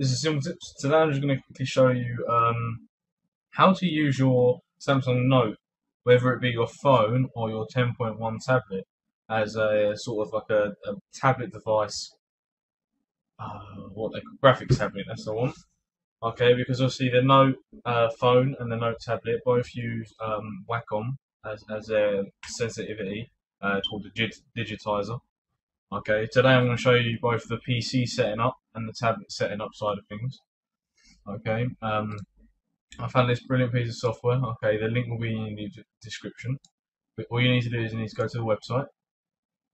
This is Simple Tips. Today I'm just going to quickly show you um, how to use your Samsung Note, whether it be your phone or your 10.1 tablet, as a sort of like a, a tablet device. Uh, what they call graphics tablet, that's the one. Okay, because obviously the Note uh, phone and the Note tablet both use um, Wacom as, as a sensitivity uh, called the digitizer. Okay, today I'm going to show you both the PC setting up and the tablet setting up side of things. Okay, um, I found this brilliant piece of software. Okay, the link will be in the description. But all you need to do is you need to go to the website.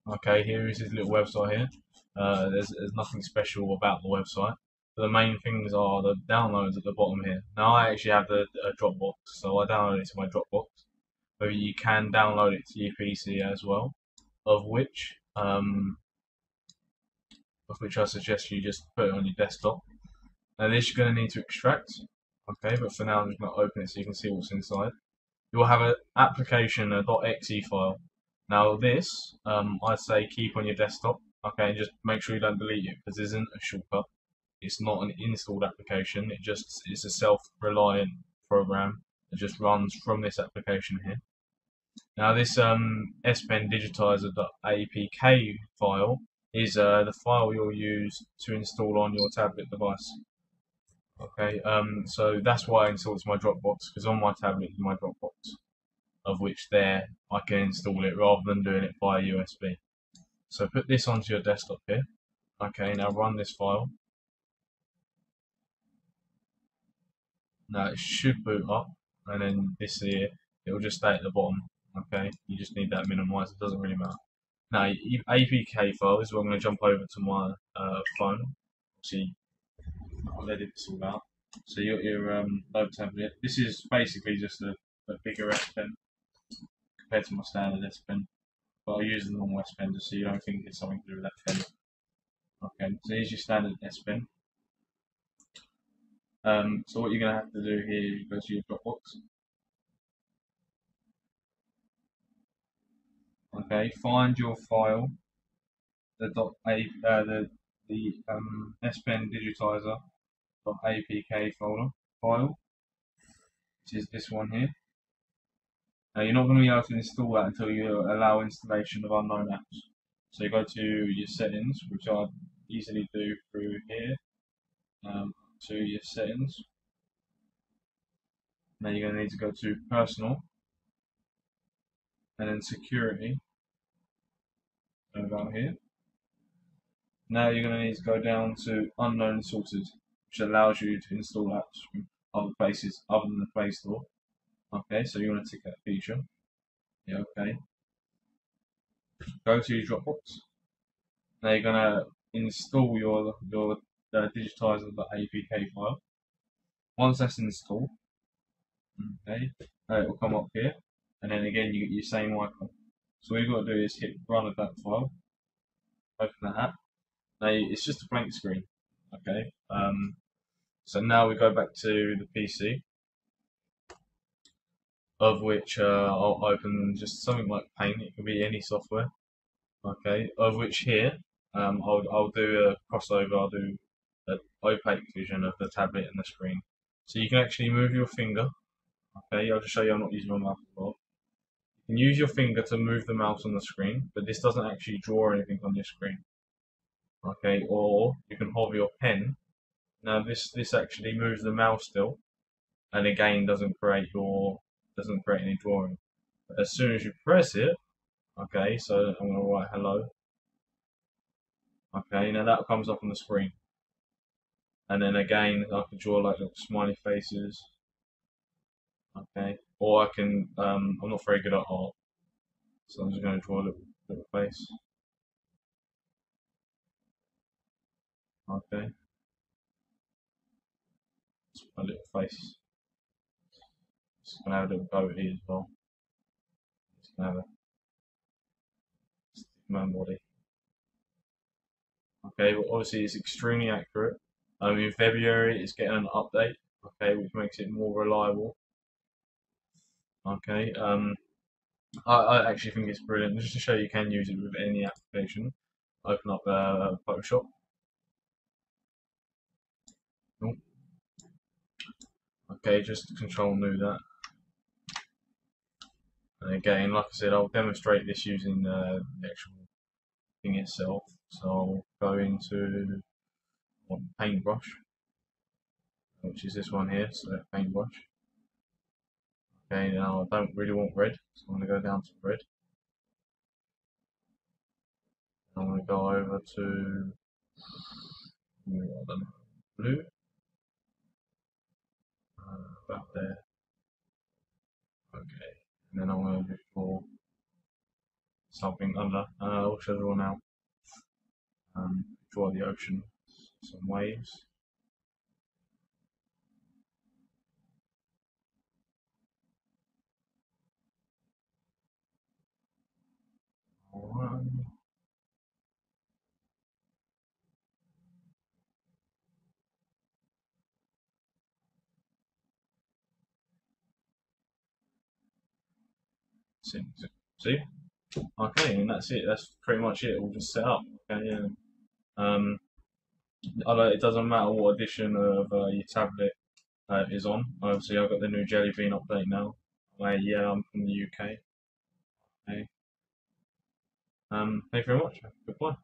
Okay, here is his little website here. Uh, there's, there's nothing special about the website. But the main things are the downloads at the bottom here. Now I actually have the Dropbox, so I download it to my Dropbox. But you can download it to your PC as well, of which um, of which I suggest you just put it on your desktop. Now this you're going to need to extract, okay, but for now I'm just going to open it so you can see what's inside. You will have an application, a .exe file. Now this, um, I'd say keep on your desktop, okay, and just make sure you don't delete it, because this isn't a shortcut. It's not an installed application, it just is a self-reliant program that just runs from this application here. Now this um, S-Pen digitizer.apk file is uh, the file you'll use to install on your tablet device. Okay, um, so that's why I installed to my Dropbox, because on my tablet is my Dropbox, of which there I can install it rather than doing it via USB. So put this onto your desktop here. Okay, now run this file. Now it should boot up, and then this here, it will just stay at the bottom. Okay, you just need that minimized, it doesn't really matter. Now, APK file is where I'm going to jump over to my uh, phone. See, I'll edit this all out. So your, your um, load tablet. This is basically just a, a bigger S Pen compared to my standard S Pen. But I'll use the normal S Pen just so you don't think it's something to do with that pen. Okay, so here's your standard S Pen. Um, so what you're going to have to do here, you go to your Dropbox. Okay, find your file, the dot a uh, the the um, S-Pen digitizer dot apk folder file, which is this one here. Now you're not going to be able to install that until you allow installation of unknown apps. So you go to your settings, which I easily do through here, um, to your settings. Now you're going to need to go to personal, and then security, about here. Now you're going to need to go down to unknown sources, which allows you to install apps from other places other than the Play Store. Okay, so you want to tick that feature. Yeah, okay. Go to your Dropbox. Now you're going to install your your uh, digitizer.apk file. Once that's installed, okay, uh, it will come up here, and then again you get your same icon. So all you've got to do is hit run of that file, open that app. Now it's just a blank screen, okay? Um, so now we go back to the PC, of which uh, I'll open just something like Paint, it can be any software, okay? Of which here, um, I'll, I'll do a crossover, I'll do an opaque vision of the tablet and the screen. So you can actually move your finger, okay? I'll just show you I'm not using my mouse. You can use your finger to move the mouse on the screen, but this doesn't actually draw anything on your screen. Okay, or you can hover your pen. Now this this actually moves the mouse still, and again doesn't create your doesn't create any drawing. But as soon as you press it, okay, so I'm gonna write hello. Okay, now that comes up on the screen. And then again, I can draw like little smiley faces. Okay, or I can, um, I'm not very good at art, so I'm just going to draw a little, little face. Okay. Just a little face. Just going to have a little goatee as well. Just going to have a man body. Okay, well obviously it's extremely accurate. Um, in February it's getting an update, okay, which makes it more reliable. Okay, um, I, I, actually think it's brilliant. Just to show you can use it with any application. Open up uh, Photoshop. Okay, just control new that. And again, like I said, I'll demonstrate this using the actual thing itself. So I'll go into paintbrush, which is this one here, so paintbrush. Okay, now I don't really want red, so I'm going to go down to red. I'm going to go over to blue. Uh, about there. Okay, and then I'm going to draw something under, also draw now. Um, draw the ocean, some waves. One. See? Okay, and that's it. That's pretty much it. We'll just set up. Okay, yeah. Um, it doesn't matter what edition of uh, your tablet uh, is on. Obviously, I've got the new Jelly Bean update now. Uh, yeah, I'm from the UK. Okay. Um, thank you very much. Goodbye.